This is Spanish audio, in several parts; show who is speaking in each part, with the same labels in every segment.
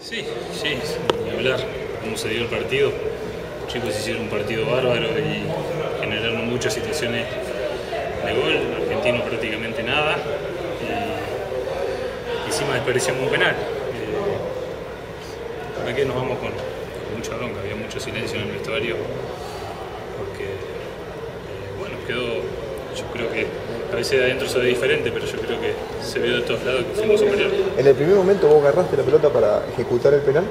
Speaker 1: Sí, sí, ni hablar, cómo se dio el partido. Los chicos hicieron un partido bárbaro y generaron muchas situaciones de gol, el argentino prácticamente nada. Y encima desperdiciamos un penal. Eh, ¿Para qué nos vamos con, con mucha bronca? Había mucho silencio en el vestuario porque, eh, bueno, quedó, yo creo que a veces de adentro se ve diferente, pero yo creo que se vio de todos lados que fuimos superiores.
Speaker 2: En el primer momento vos agarraste la pelota para ejecutar el penal.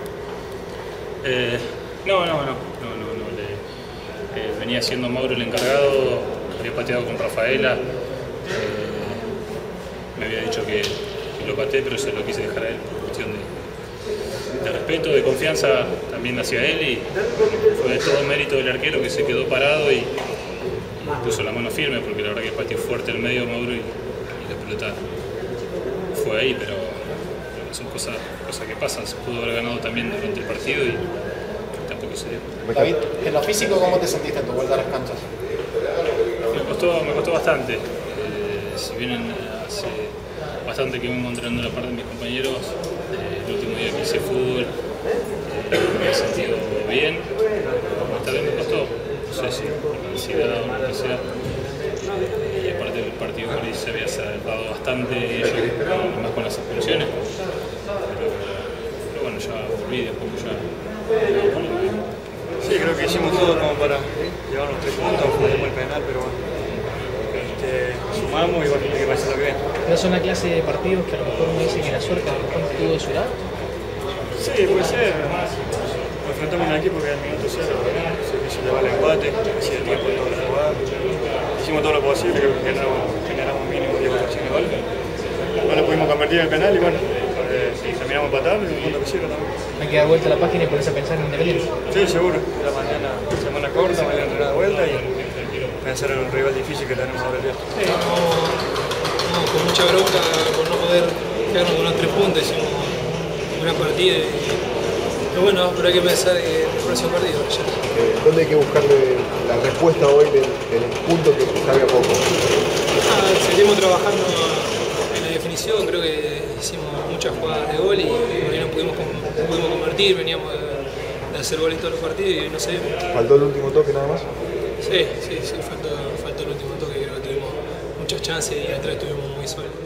Speaker 1: Eh, no, no, no, no, no, no, le- eh, venía siendo Mauro el encargado, había pateado con Rafaela, eh, me había dicho que, que lo pateé, pero se lo quise dejar a él por cuestión de, de respeto, de confianza también hacia él y fue todo mérito del arquero que se quedó parado y puso la mano firme porque la verdad que pateó fuerte el medio Mauro y, y la pelota fue ahí, pero son cosas, cosas que pasan, se pudo haber ganado también durante el partido y tampoco se dio.
Speaker 3: David, en lo físico, ¿cómo te sentiste en tu vuelta a las canchas?
Speaker 1: Me costó, me costó bastante. Eh, si bien en- hace bastante que vengo entrenando la parte de mis compañeros, eh, el último día que hice fútbol eh, me he sentido bien. Esta vez me costó, no sé si por la ansiedad o lo que sea. Y aparte del partido por ahí se había cerrado bastante, ellos, más con las expulsiones. Pero, pero bueno, ya volví, de a poco ya.
Speaker 4: Sí, creo que hicimos todo como para llevar los tres puntos, fallamos el penal, pero bueno, este, sumamos y bueno, hay que pasar lo que viene.
Speaker 5: ¿No son una clase de partidos que a lo mejor uno dice que la suerte a lo mejor estuvo de su lado?
Speaker 4: Sí, puede ser, además, nos enfrentamos a un equipo que al minuto cero, se llevar el empate, hacía tiempo de toda la jugada, hicimos todo lo posible, creo que generamos, generamos mínimo 10 ocasiones de gol, no le pudimos convertir en el penal y bueno, eh, terminamos empatando y un punto que sirve también.
Speaker 5: Hay que dar vuelta a la página y ponerse a pensar en Independiente.
Speaker 4: Sí, seguro. Ya mañana semana corta, mañana entrenar de vuelta y pensar en un rival difícil que tenemos ahora el día.
Speaker 6: No, con mucha bronca por no poder quedarnos con los tres puntos, hicimos un gran partido. y- pero bueno, pero hay que pensar en el próximo partido. ya.
Speaker 2: Eh, ¿Dónde hay que buscarle la respuesta hoy del, del punto que salga poco?
Speaker 6: Ah, seguimos trabajando en la definición, creo que hicimos muchas jugadas de gol y ahí no pudimos, con- no pudimos convertir, veníamos de, de hacer goles todos los partidos y no sé.
Speaker 2: ¿Faltó el último toque nada más?
Speaker 6: Sí, sí, sí, faltó, faltó el último toque, creo que tuvimos muchas chances y atrás estuvimos muy sólidos.